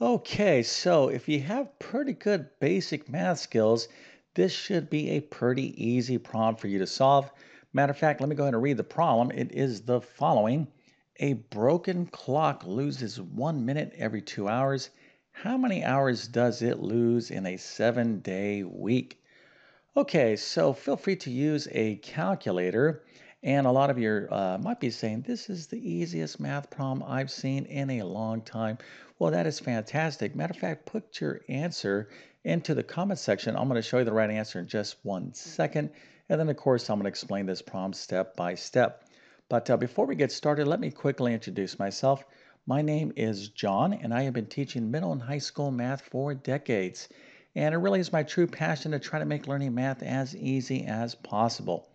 Okay, so if you have pretty good basic math skills, this should be a pretty easy problem for you to solve. Matter of fact, let me go ahead and read the problem. It is the following. A broken clock loses one minute every two hours. How many hours does it lose in a seven day week? Okay, so feel free to use a calculator. And a lot of you uh, might be saying, This is the easiest math problem I've seen in a long time. Well, that is fantastic. Matter of fact, put your answer into the comment section. I'm going to show you the right answer in just one second. And then, of course, I'm going to explain this problem step by step. But uh, before we get started, let me quickly introduce myself. My name is John, and I have been teaching middle and high school math for decades. And it really is my true passion to try to make learning math as easy as possible.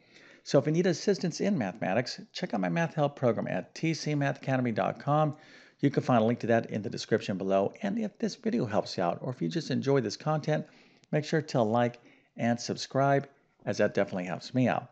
So if you need assistance in mathematics, check out my math help program at tcmathacademy.com. You can find a link to that in the description below. And if this video helps you out, or if you just enjoy this content, make sure to like and subscribe, as that definitely helps me out.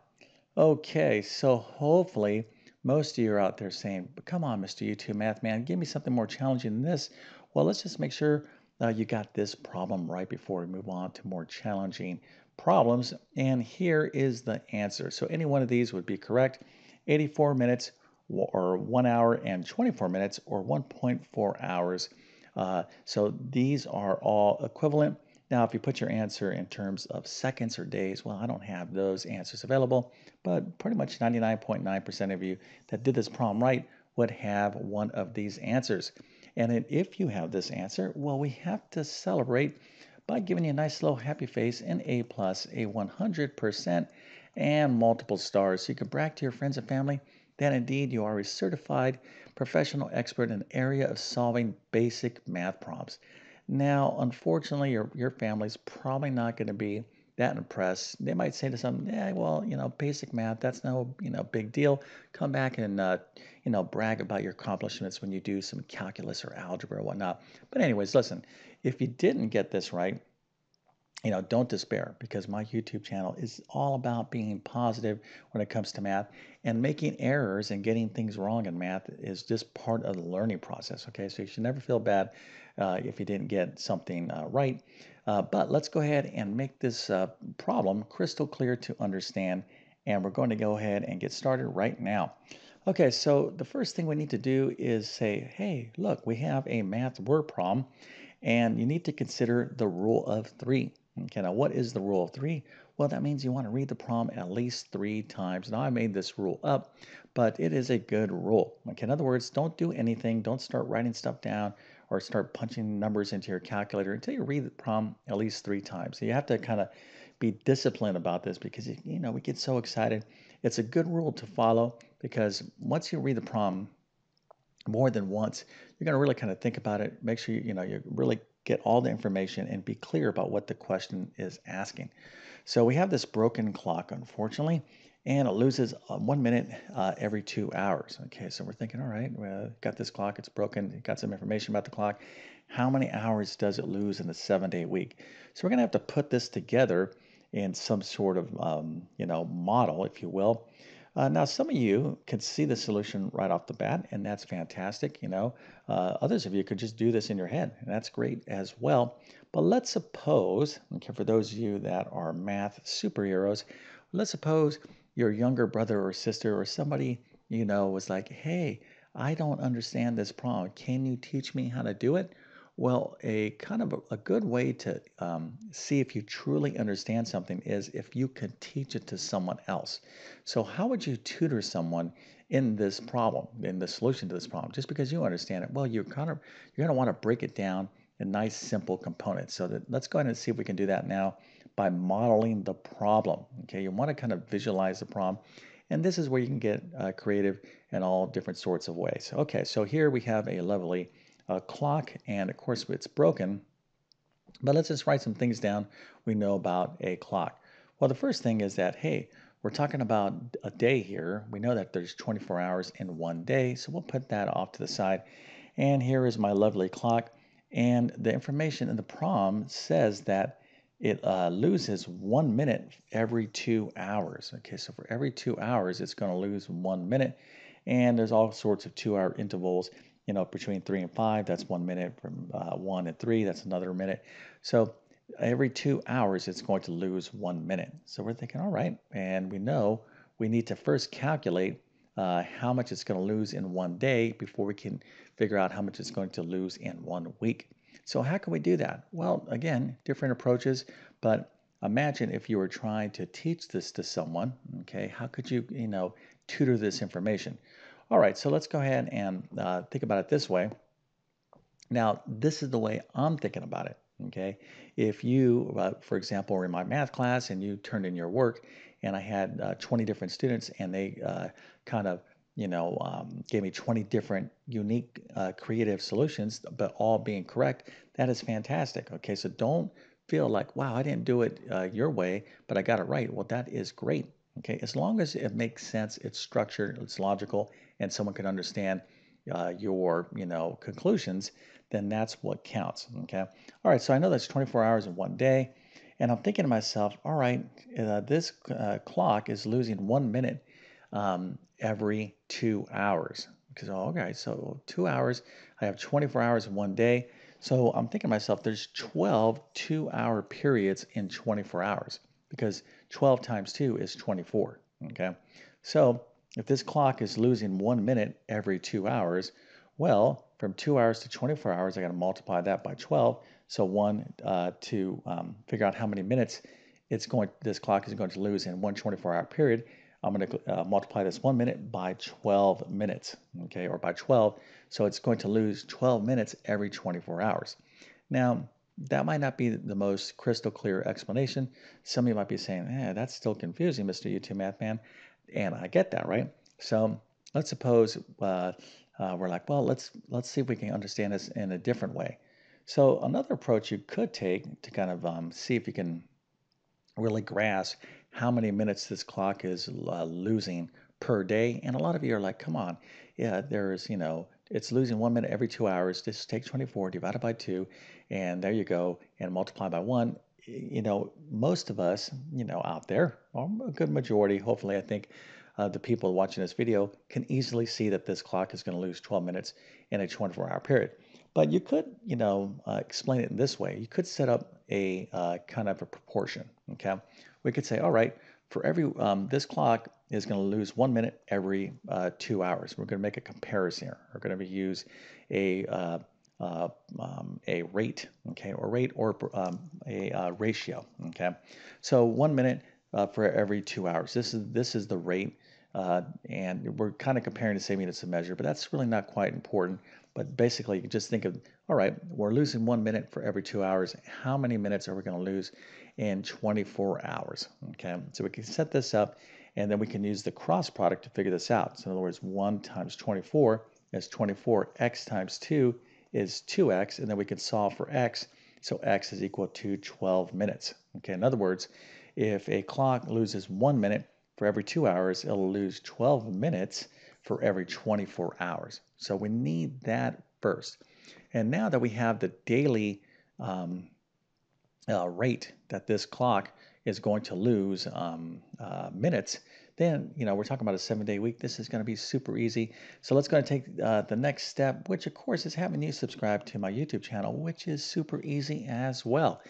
Okay, so hopefully most of you are out there saying, but come on, Mr. YouTube Math Man, give me something more challenging than this. Well, let's just make sure uh, you got this problem right before we move on to more challenging problems. And here is the answer. So any one of these would be correct. 84 minutes or 1 hour and 24 minutes or 1.4 hours. Uh, so these are all equivalent. Now, if you put your answer in terms of seconds or days, well, I don't have those answers available, but pretty much 99.9% of you that did this problem right would have one of these answers. And if you have this answer, well, we have to celebrate by giving you a nice little happy face, an A plus, a 100%, and multiple stars. So you can brag to your friends and family that indeed you are a certified professional expert in the area of solving basic math problems. Now, unfortunately, your, your family's probably not going to be that impressed. They might say to some, yeah, well, you know, basic math, that's no, you know, big deal. Come back and, uh, you know, brag about your accomplishments when you do some calculus or algebra or whatnot. But anyways, listen, if you didn't get this right, you know, don't despair because my YouTube channel is all about being positive when it comes to math and making errors and getting things wrong in math is just part of the learning process. Okay, so you should never feel bad uh, if you didn't get something uh, right. Uh, but let's go ahead and make this uh, problem crystal clear to understand. And we're going to go ahead and get started right now. Okay, so the first thing we need to do is say, hey, look, we have a math word problem and you need to consider the rule of three. Okay, now what is the rule of three? Well, that means you want to read the problem at least three times. Now, I made this rule up, but it is a good rule. Okay, in other words, don't do anything. Don't start writing stuff down or start punching numbers into your calculator until you read the problem at least three times. So you have to kind of be disciplined about this because, you know, we get so excited. It's a good rule to follow because once you read the problem more than once, you're going to really kind of think about it. Make sure you, you know you're really get all the information and be clear about what the question is asking. So we have this broken clock, unfortunately, and it loses uh, one minute uh, every two hours. Okay, so we're thinking, all right, well, got this clock, it's broken, got some information about the clock. How many hours does it lose in a seven day week? So we're going to have to put this together in some sort of, um, you know, model, if you will. Uh, now, some of you can see the solution right off the bat, and that's fantastic. You know, uh, others of you could just do this in your head, and that's great as well. But let's suppose, okay, for those of you that are math superheroes, let's suppose your younger brother or sister or somebody you know was like, "Hey, I don't understand this problem. Can you teach me how to do it?" Well, a kind of a, a good way to um, see if you truly understand something is if you can teach it to someone else. So, how would you tutor someone in this problem, in the solution to this problem? Just because you understand it, well, you're kind of you're going to want to break it down in nice, simple components. So that let's go ahead and see if we can do that now by modeling the problem. Okay, you want to kind of visualize the problem. And this is where you can get uh, creative in all different sorts of ways. Okay, so here we have a lovely a clock, and of course it's broken. But let's just write some things down we know about a clock. Well, the first thing is that, hey, we're talking about a day here. We know that there's 24 hours in one day, so we'll put that off to the side. And here is my lovely clock. And the information in the prom says that it uh, loses one minute every two hours. Okay, so for every two hours, it's going to lose one minute. And there's all sorts of two hour intervals you know, between three and five, that's one minute. From uh, one and three, that's another minute. So every two hours, it's going to lose one minute. So we're thinking, all right, and we know we need to first calculate uh, how much it's going to lose in one day before we can figure out how much it's going to lose in one week. So how can we do that? Well, again, different approaches, but imagine if you were trying to teach this to someone, okay, how could you, you know, tutor this information? All right, so let's go ahead and uh, think about it this way. Now, this is the way I'm thinking about it. Okay, if you, uh, for example, were in my math class and you turned in your work, and I had uh, 20 different students, and they uh, kind of, you know, um, gave me 20 different unique, uh, creative solutions, but all being correct, that is fantastic. Okay, so don't feel like, wow, I didn't do it uh, your way, but I got it right. Well, that is great. Okay, as long as it makes sense, it's structured, it's logical, and someone can understand uh, your, you know, conclusions, then that's what counts. Okay. All right. So I know that's 24 hours in one day. And I'm thinking to myself, all right, uh, this uh, clock is losing one minute um, every two hours. Because, oh, okay, so two hours, I have 24 hours in one day. So I'm thinking to myself, there's 12 two hour periods in 24 hours because 12 times 2 is 24. Okay. So if this clock is losing one minute every two hours, well, from two hours to 24 hours, I got to multiply that by 12. So one uh, to um, figure out how many minutes it's going, this clock is going to lose in one 24-hour period. I'm going to uh, multiply this one minute by 12 minutes, okay, or by 12. So it's going to lose 12 minutes every 24 hours. Now, that might not be the most crystal clear explanation. Some of you might be saying, eh, that's still confusing, Mr. YouTube Math Man. And I get that, right? So let's suppose uh, uh, we're like, well, let's let's see if we can understand this in a different way. So another approach you could take to kind of um, see if you can really grasp how many minutes this clock is uh, losing per day. And a lot of you are like, come on, yeah, there's, you know, it's losing one minute every two hours. Just take 24 divided by two, and there you go, and multiply by one. You know, most of us, you know, out there, or a good majority, hopefully, I think, uh, the people watching this video can easily see that this clock is going to lose 12 minutes in a 24 hour period. But you could, you know, uh, explain it in this way. You could set up a uh, kind of a proportion. Okay, we could say, all right, for every um, this clock is going to lose one minute every uh, two hours. We're going to make a comparison here. We're going to use a uh, uh, um, a rate, okay, or rate or um, a uh, ratio, okay. So one minute uh, for every two hours. This is this is the rate, uh, and we're kind of comparing the same units of measure, but that's really not quite important. But basically, you just think of all right, we're losing one minute for every two hours. How many minutes are we going to lose in 24 hours? Okay, so we can set this up, and then we can use the cross product to figure this out. So in other words, one times 24 is 24. X times two is 2x, and then we can solve for x. So x is equal to 12 minutes. Okay, in other words, if a clock loses one minute for every two hours, it'll lose 12 minutes for every 24 hours. So we need that first. And now that we have the daily um, uh, rate that this clock is going to lose um, uh, minutes, then you know we're talking about a seven day week. This is going to be super easy. So let's go and take uh, the next step which of course is having you subscribe to my youtube channel which is super easy as well.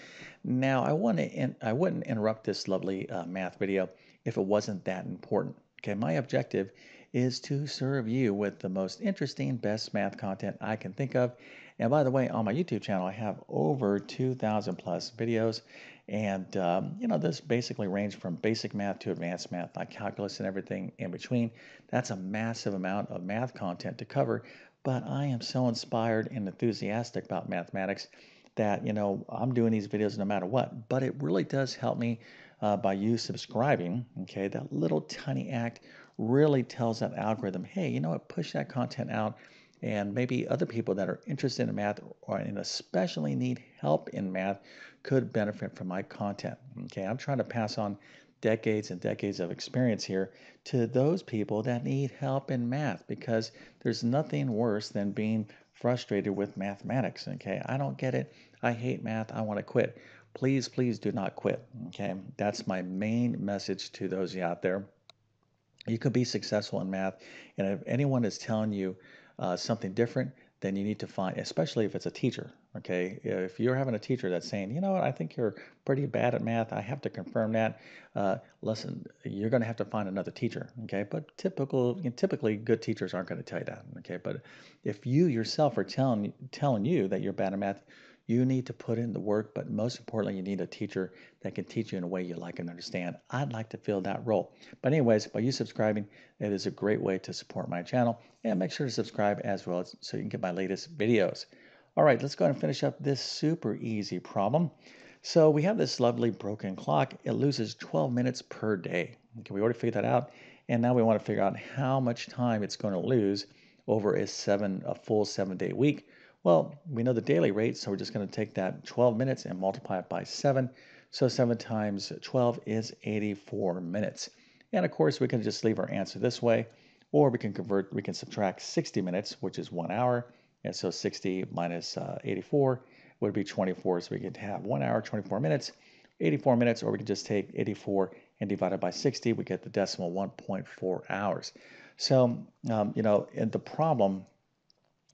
Now i want to i wouldn't interrupt this lovely uh, math video if it wasn't that important okay? My objective is to serve you with the most interesting best math content i can think of and by the way on my youtube channel i have over 2000 plus videos and, um, you know, this basically ranged from basic math to advanced math, like calculus and everything in between. That's a massive amount of math content to cover. But I am so inspired and enthusiastic about mathematics that, you know, I'm doing these videos no matter what. But it really does help me uh, by you subscribing. Okay, that little tiny act really tells that algorithm, hey, you know what, push that content out and maybe other people that are interested in math or and especially need help in math could benefit from my content. Okay, I'm trying to pass on decades and decades of experience here to those people that need help in math because there's nothing worse than being frustrated with mathematics. Okay, I don't get it. I hate math. I want to quit. Please, please do not quit. Okay, that's my main message to those out there. You could be successful in math, and if anyone is telling you uh, something different, then you need to find, especially if it's a teacher, okay? If you're having a teacher that's saying, you know what, I think you're pretty bad at math, I have to confirm that. Uh, listen, you're going to have to find another teacher, okay? But typical, typically, good teachers aren't going to tell you that, okay? But if you yourself are telling telling you that you're bad at math, you need to put in the work, but most importantly, you need a teacher that can teach you in a way you like and understand. I'd like to fill that role. But, anyways, by you subscribing, it is a great way to support my channel. And make sure to subscribe as well so you can get my latest videos. All right, let's go ahead and finish up this super easy problem. So we have this lovely broken clock. It loses 12 minutes per day. Okay, we already figured that out. And now we want to figure out how much time it's going to lose over a seven, a full seven day week. Well, we know the daily rate, so we're just going to take that 12 minutes and multiply it by 7. So 7 times 12 is 84 minutes. And of course, we can just leave our answer this way, or we can convert, we can subtract 60 minutes, which is 1 hour. And so 60 minus, uh, 84 would be 24. So we could have 1 hour, 24 minutes, 84 minutes, or we can just take 84 and divide it by 60. We get the decimal 1.4 hours. So, um, you know, in the problem,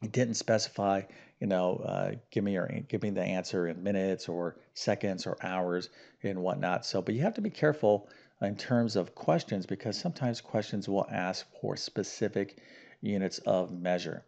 it didn't specify, you know, uh, give me your give me the answer in minutes or seconds or hours and whatnot. So, but you have to be careful in terms of questions because sometimes questions will ask for specific units of measure.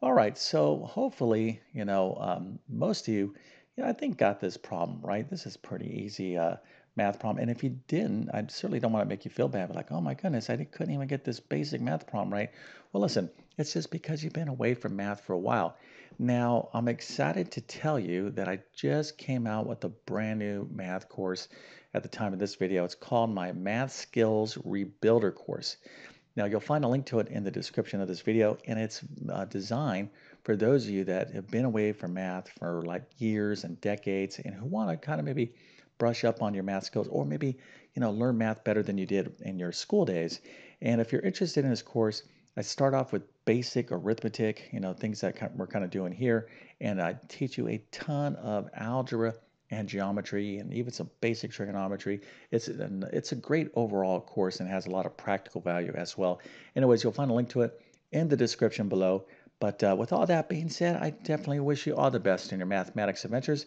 All right, so hopefully, you know, um, most of you, you know, I think got this problem right. This is pretty easy. Uh, math problem. And if you didn't, I certainly don't want to make you feel bad, but like, oh my goodness, I couldn't even get this basic math problem right. Well, listen, it's just because you've been away from math for a while. Now, I'm excited to tell you that I just came out with a brand new math course at the time of this video. It's called my Math Skills Rebuilder course. Now, you'll find a link to it in the description of this video, and it's uh, designed for those of you that have been away from math for like years and decades and who want to kind of maybe brush up on your math skills or maybe you know learn math better than you did in your school days. And if you're interested in this course i start off with basic arithmetic you know things that we're kind of doing here. And i teach you a ton of algebra and geometry and even some basic trigonometry. It's an, it's a great overall course and has a lot of practical value as well. Anyways you'll find a link to it in the description below. But uh, with all that being said i definitely wish you all the best in your mathematics adventures